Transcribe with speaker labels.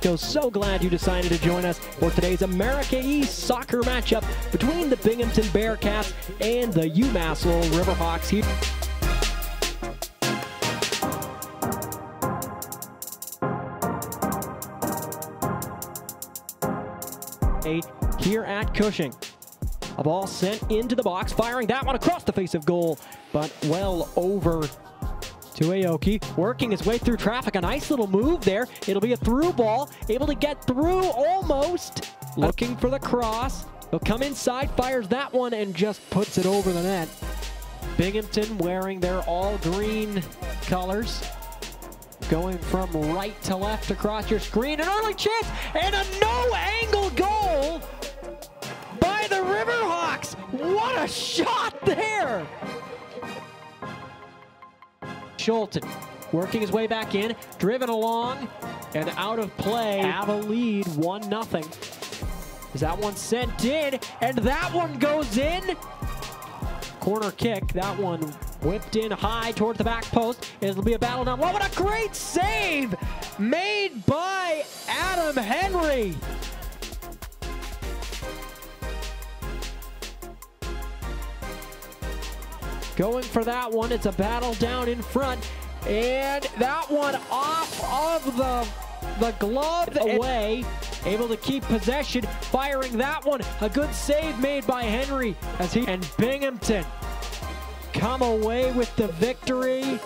Speaker 1: So glad you decided to join us for today's America East soccer matchup between the Binghamton Bearcats and the UMass Lowell Riverhawks here. Here at Cushing. A ball sent into the box, firing that one across the face of goal, but well over to Aoki, working his way through traffic. A nice little move there. It'll be a through ball, able to get through almost. Looking for the cross. He'll come inside, fires that one, and just puts it over the net. Binghamton wearing their all green colors. Going from right to left across your screen. An early chance and a no angle goal by the Riverhawks. What a shot there! Schulten working his way back in, driven along and out of play. Have a lead, 1 0. Is that one sent in? And that one goes in. Corner kick, that one whipped in high towards the back post. It'll be a battle now. What a great save made by Adam Henry. Going for that one. It's a battle down in front. And that one off of the, the glove away. Able to keep possession. Firing that one. A good save made by Henry as he and Binghamton come away with the victory.